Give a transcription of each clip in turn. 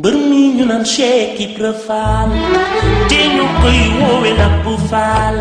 mbër mi ñu naan Cheikh Ibra Fall te ñu koy woowe na bu faal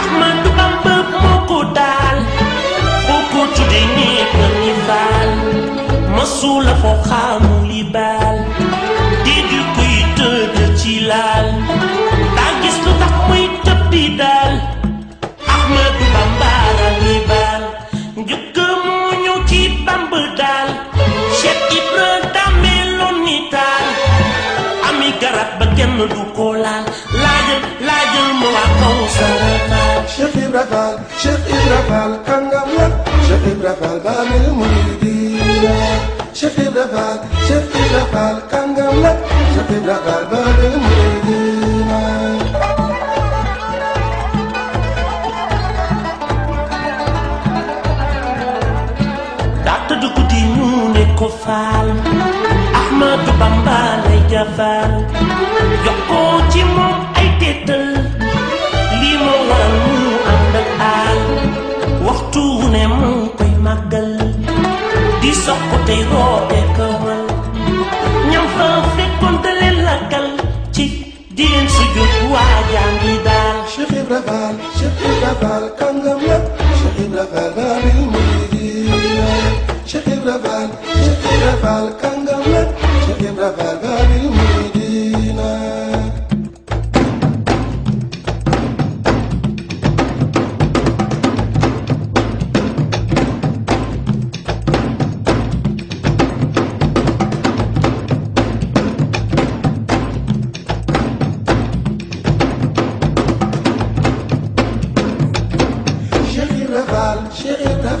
Ahmadu Bamba moo daal foo ko tudde ñépp ñi faal masula foo xamu li baal kenn du ko laal laajal laajal ma waa Kawsara Fall. Cheikh Ibra Fall Cheikh Ibra Fall kàngam la Cheikh Ibra Fall baamil muridiya Cheikh Ibra Fall Cheikh Ibra Fall kàngam la Cheikh Ibra Fall baamil muridiya ko faal Ahmadu Bamba lay jafal boo ci moom ay téttal lii moo waral mu ànd ak di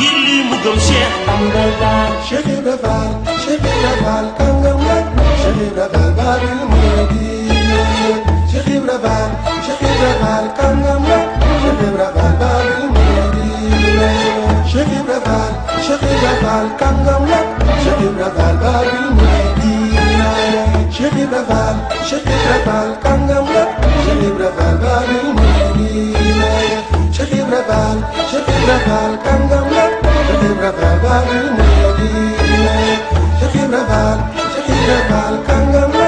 قل مقم شيخ شيخي بفعل شيخي بفعل كم قملك شيخي بفعل باب المناديل شيخي بفعل شيخي بفعل كم قملك شيخي بفعل باب المناديل شيخي بفعل شيخي بفعل كم قملك شيخي بفعل باب المناديل شيخي بفعل شيخي بفعل كم قملك شيخي بفعل باب المناديل شيخي بفعل شيخي بفعل bal المدينة شكيب بال شكيب بال